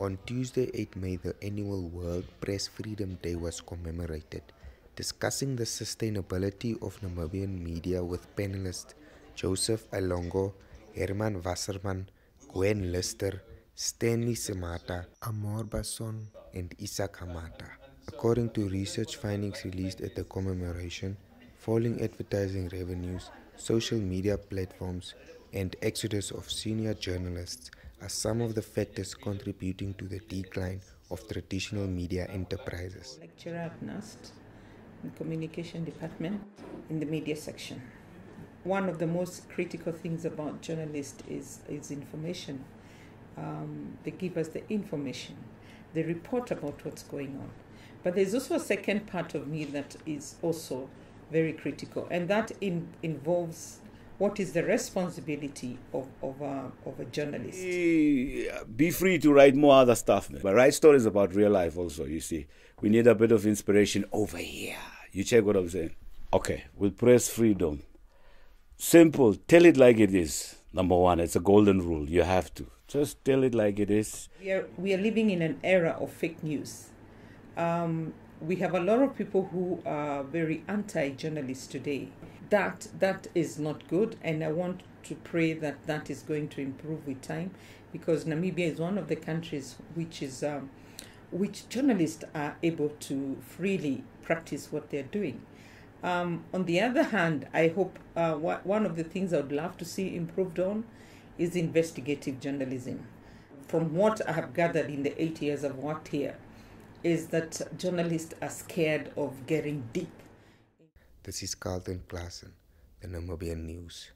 On Tuesday, 8 May, the annual World Press Freedom Day was commemorated, discussing the sustainability of Namibian media with panelists Joseph Ailongo, Herman Wasserman, Gwen Lister, Stanley Simataa, Amor Basson, and Isack Hamata. According to research findings released at the commemoration, falling advertising revenues, social media platforms, and exodus of senior journalists are some of the factors contributing to the decline of traditional media enterprises. Lecturer at NUST, in the Communication Department, in the media section. One of the most critical things about journalists is, is information. Um, they give us the information, they report about what's going on. But there's also a second part of me that is also very critical, and that in, involves what is the responsibility of, of, a, of a journalist? Be free to write more other stuff, man. but write stories about real life also, you see. We need a bit of inspiration over here. You check what I'm saying? Okay, with press freedom. Simple, tell it like it is. Number one, it's a golden rule. You have to. Just tell it like it is. We are, we are living in an era of fake news. Um, we have a lot of people who are very anti journalists today. That that is not good and i want to pray that that is going to improve with time because namibia is one of the countries which is um, which journalists are able to freely practice what they're doing. Um, on the other hand i hope uh, one of the things i would love to see improved on is investigative journalism. From what i have gathered in the eight years i've worked here is that journalists are scared of getting deep this is Carlton Klassen, the Namibian News.